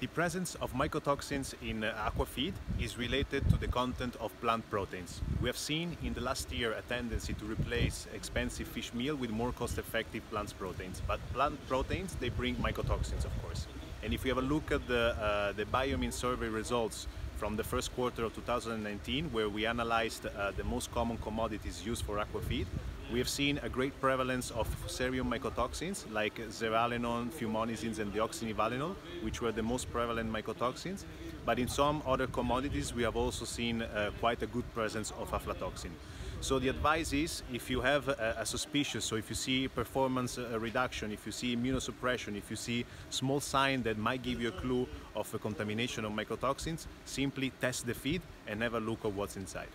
The presence of mycotoxins in uh, aquafeed is related to the content of plant proteins. We have seen in the last year a tendency to replace expensive fish meal with more cost-effective plant proteins. But plant proteins, they bring mycotoxins, of course. And if we have a look at the, uh, the BIOMIN survey results from the first quarter of 2019, where we analyzed uh, the most common commodities used for aquafeed, we have seen a great prevalence of Fusarium mycotoxins like zearalenone, fumonisins and deoxynivalenol, which were the most prevalent mycotoxins. But in some other commodities, we have also seen uh, quite a good presence of aflatoxin. So the advice is if you have a, a suspicious, so if you see performance uh, reduction, if you see immunosuppression, if you see small sign that might give you a clue of a contamination of mycotoxins, simply test the feed and have a look at what's inside.